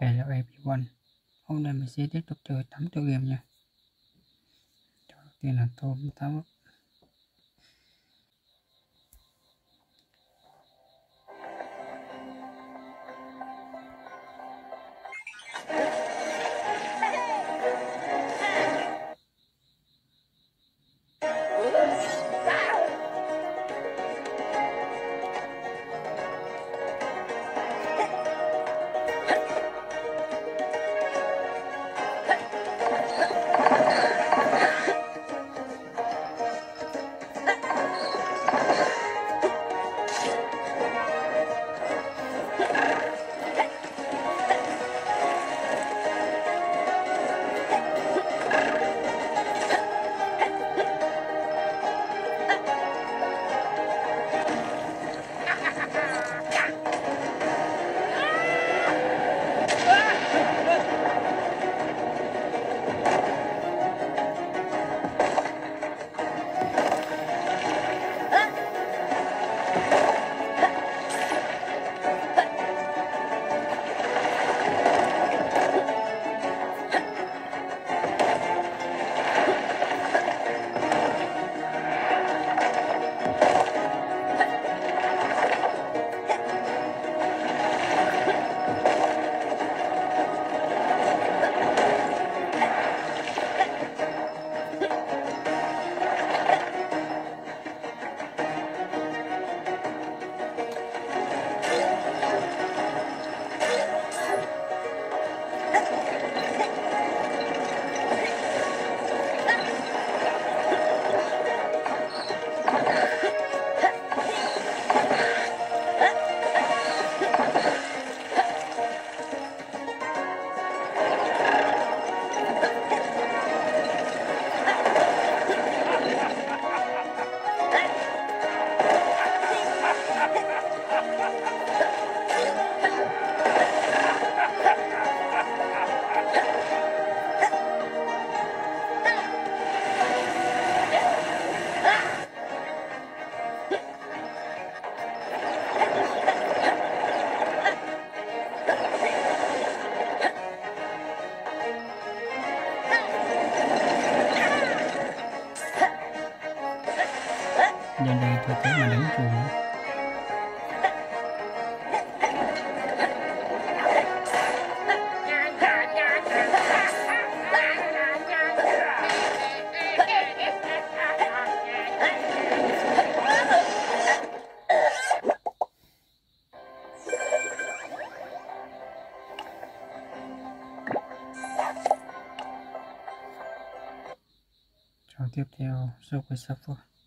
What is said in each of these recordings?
Hello everyone. Hôm nay mình sẽ tiếp tục chơi tắm tiêu game nha. Đầu tiên là tôm tắm Giờ đây mà đánh chuồng tiếp theo Subway Surfer Hmm.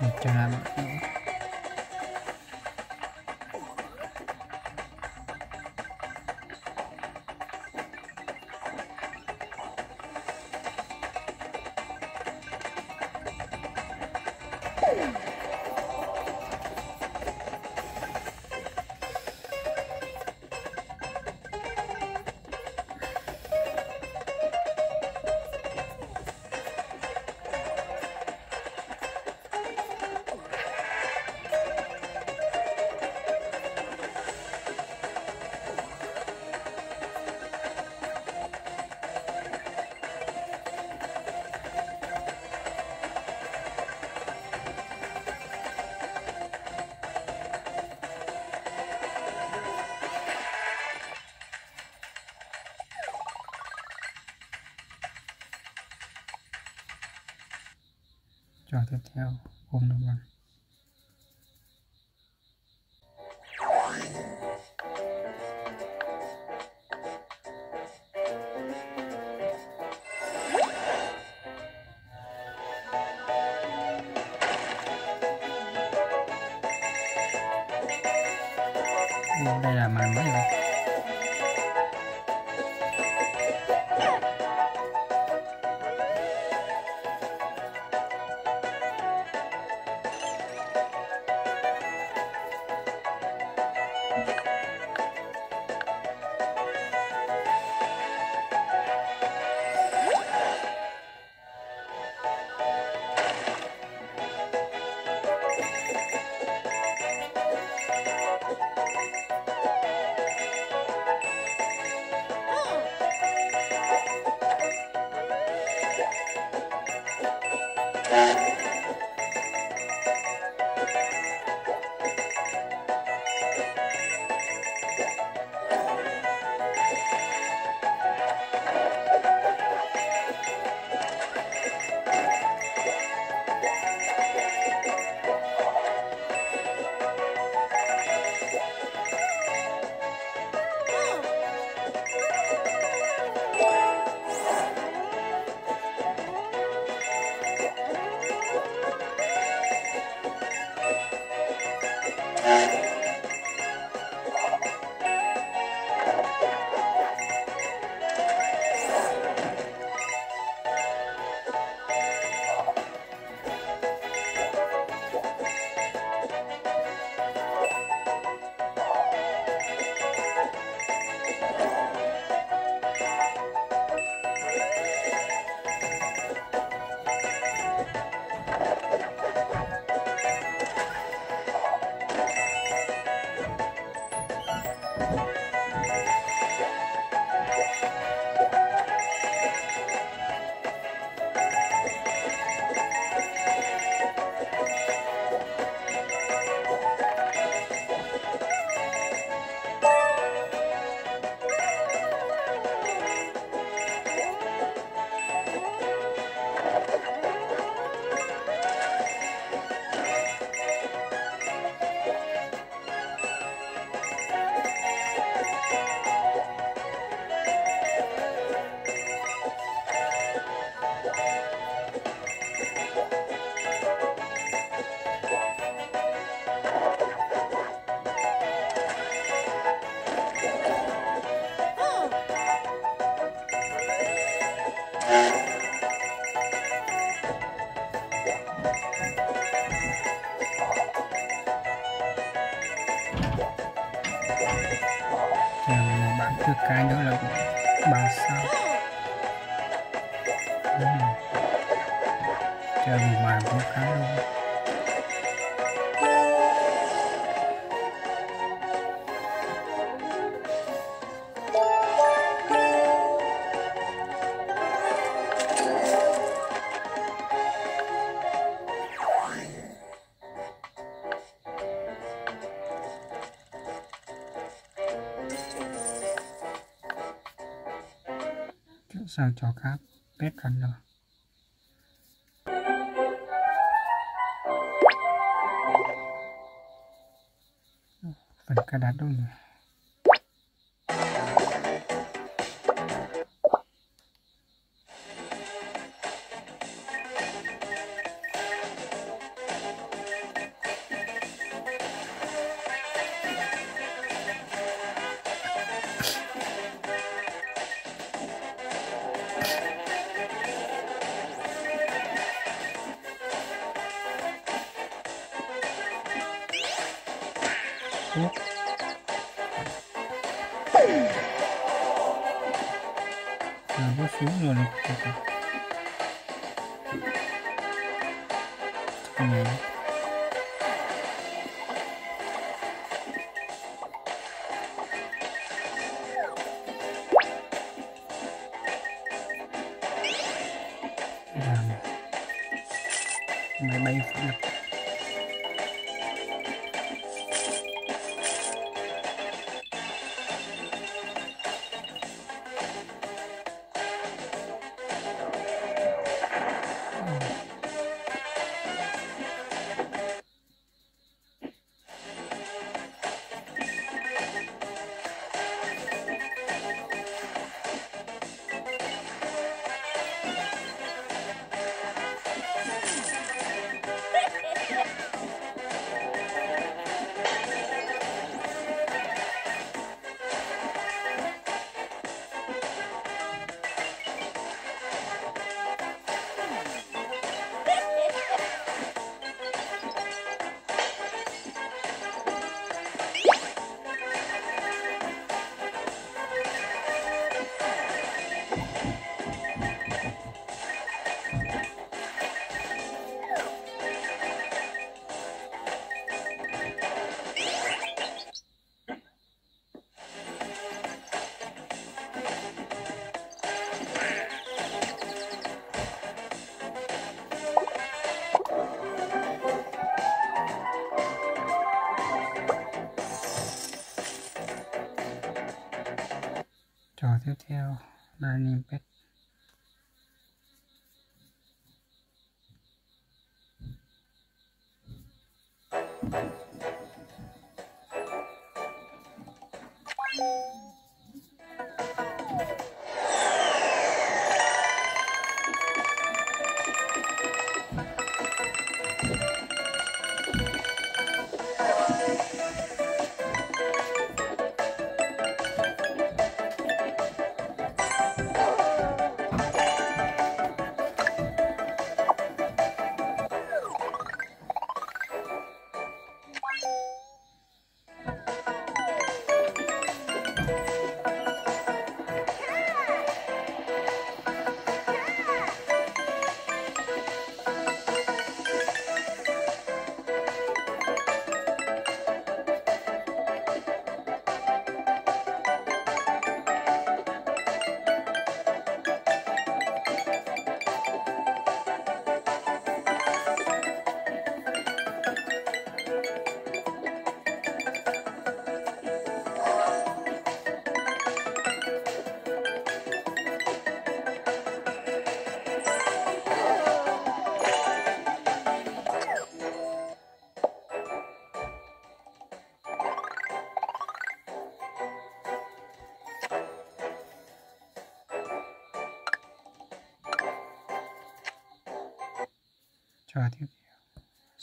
Một trở lại bạn nữa. Trò tiếp theo ôm đồng bằng sao cho các khác Pet Runner phần cài đặt đâu nhỉ 没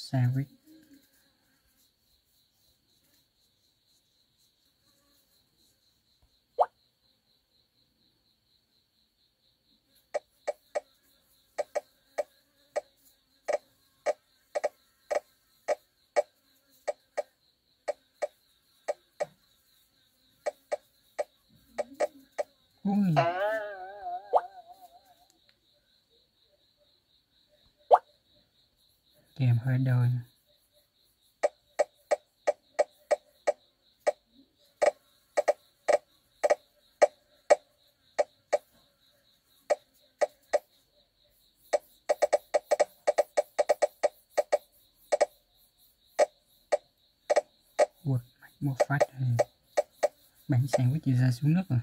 theo một phát này bánh sandwich chị ra xuống nước rồi.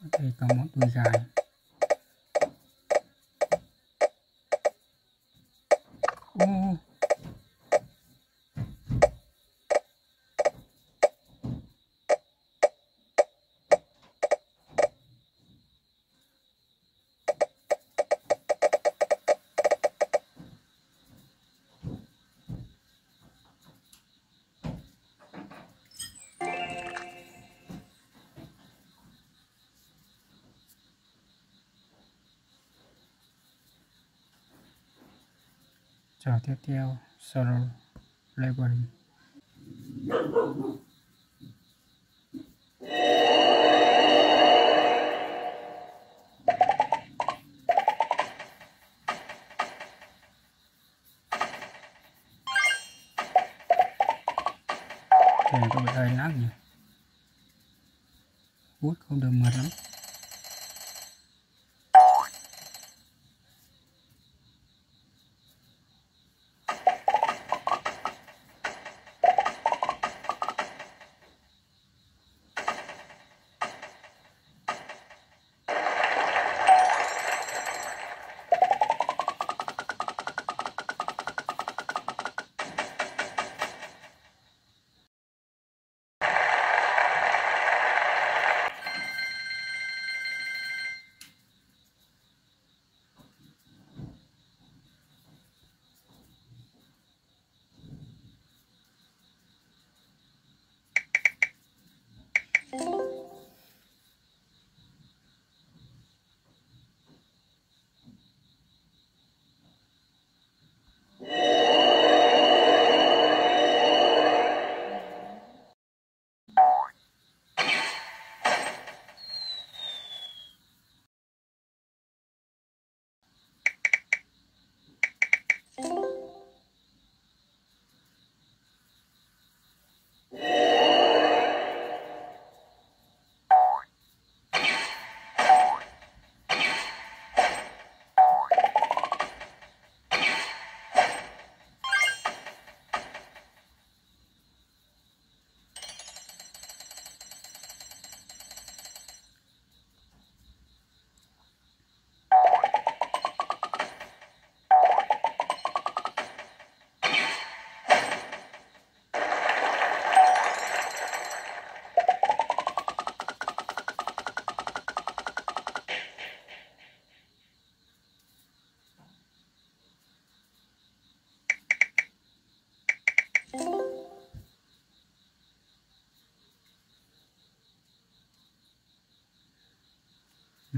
Đây có mỗi đùi dài. Trò tiếp theo solo library.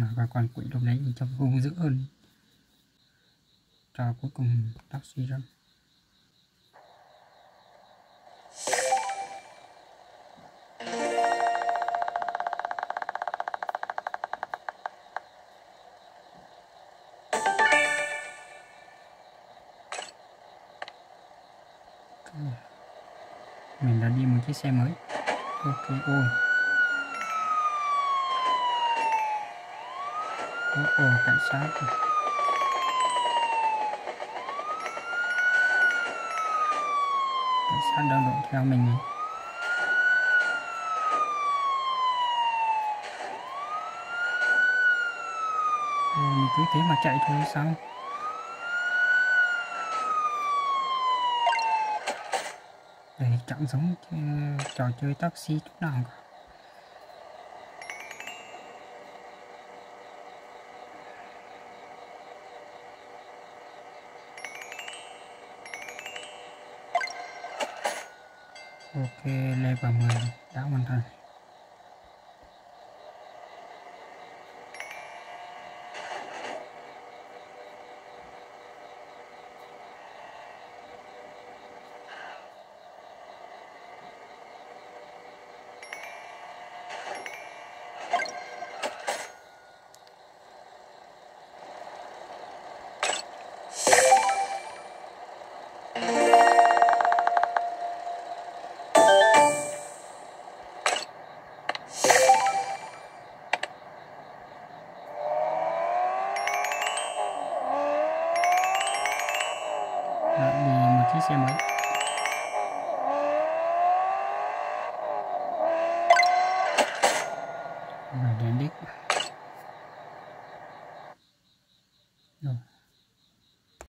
Mà và còn quỷ lúc đấy mình trong hung dữ hơn. Cho cuối cùng tóc suy ra mình đã đi một chiếc xe mới. Ok, ôi. Ồ, ồ cảnh sát cảnh sát đang đuổi theo mình này. Mình cứ thế mà chạy thôi sao? Đây chẳng giống ờ, trò chơi taxi chút nào cả. Ok level 10 đã hoàn thành.